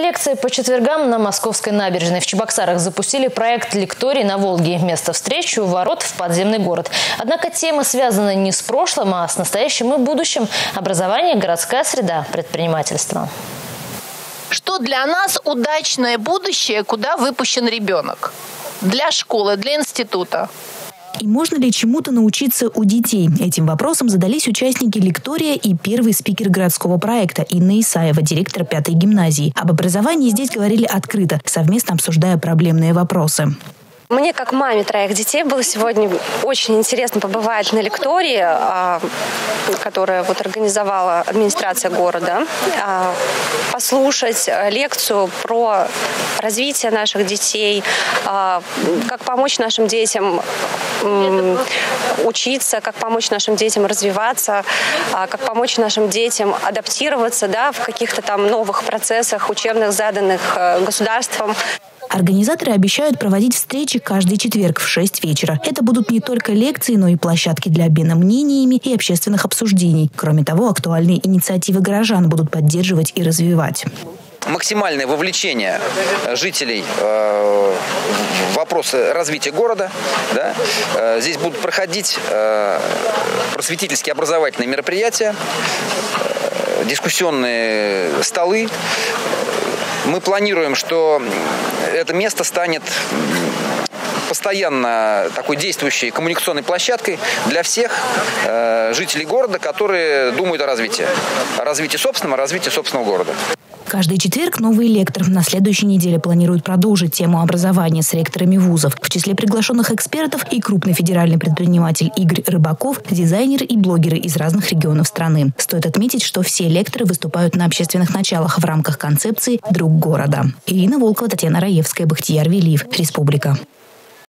лекции по четвергам на Московской набережной. В Чебоксарах запустили проект «Лекторий на Волге». Место встречи у ворот в подземный город. Однако тема связана не с прошлым, а с настоящим и будущим. Образование, городская среда, предпринимательство. Что для нас удачное будущее, куда выпущен ребенок? Для школы, для института. И можно ли чему-то научиться у детей? Этим вопросом задались участники лектория и первый спикер городского проекта Инна Исаева, директор пятой гимназии. Об образовании здесь говорили открыто, совместно обсуждая проблемные вопросы. Мне, как маме троих детей, было сегодня очень интересно побывать на лектории, а, которая вот организовала администрация города, а, послушать лекцию про развитие наших детей, а, как помочь нашим детям учиться, как помочь нашим детям развиваться, как помочь нашим детям адаптироваться да, в каких-то там новых процессах учебных, заданных э, государством. Организаторы обещают проводить встречи каждый четверг в 6 вечера. Это будут не только лекции, но и площадки для обмена мнениями и общественных обсуждений. Кроме того, актуальные инициативы горожан будут поддерживать и развивать максимальное вовлечение жителей э, в вопросы развития города. Да? Э, здесь будут проходить э, просветительские образовательные мероприятия, дискуссионные столы, мы планируем, что это место станет постоянно такой действующей коммуникационной площадкой для всех э, жителей города, которые думают о развитии. О развитии собственного, о развитии собственного города. Каждый четверг новый лектор. На следующей неделе планируют продолжить тему образования с ректорами вузов. В числе приглашенных экспертов и крупный федеральный предприниматель Игорь Рыбаков, дизайнеры и блогеры из разных регионов страны. Стоит отметить, что все лекторы выступают на общественных началах в рамках концепции «Друг города». Ирина Волкова, Татьяна Раевская, Бахтияр Велиев. Республика.